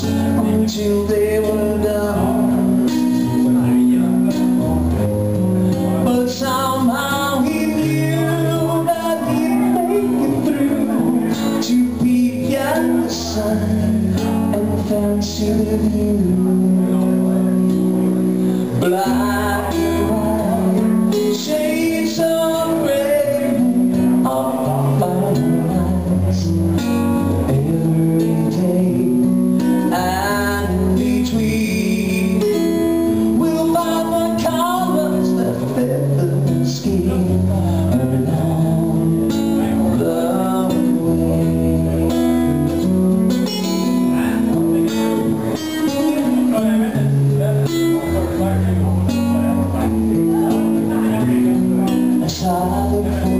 until they were down. When I young but somehow he knew that he'd make it through to be the sun and fancy with you. Blind. As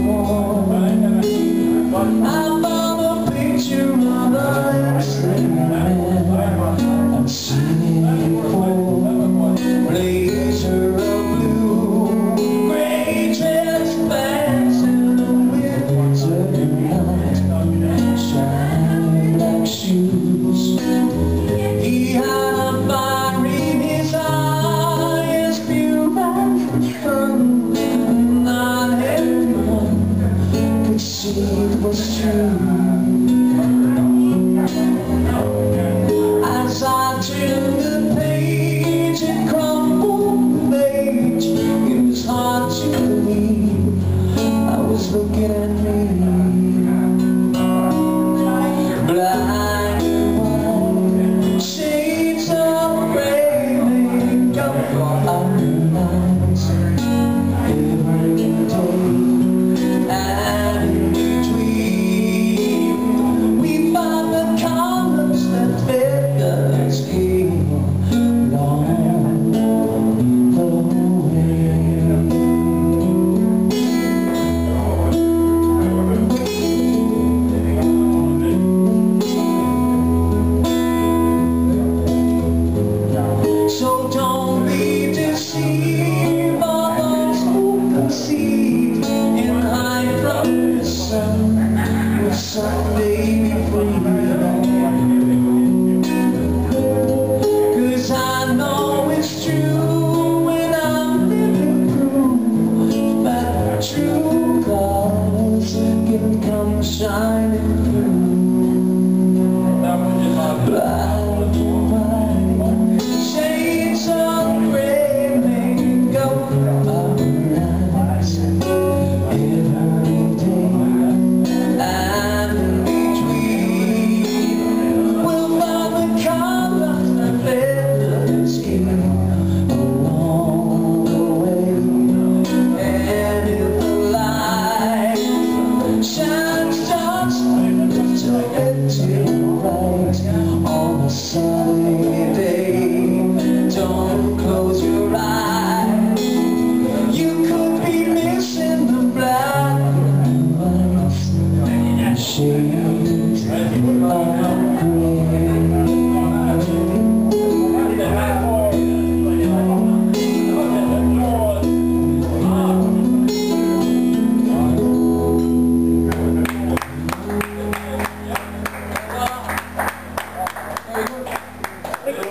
sun.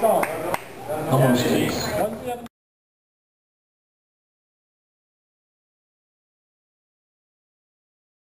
Vamos, gente.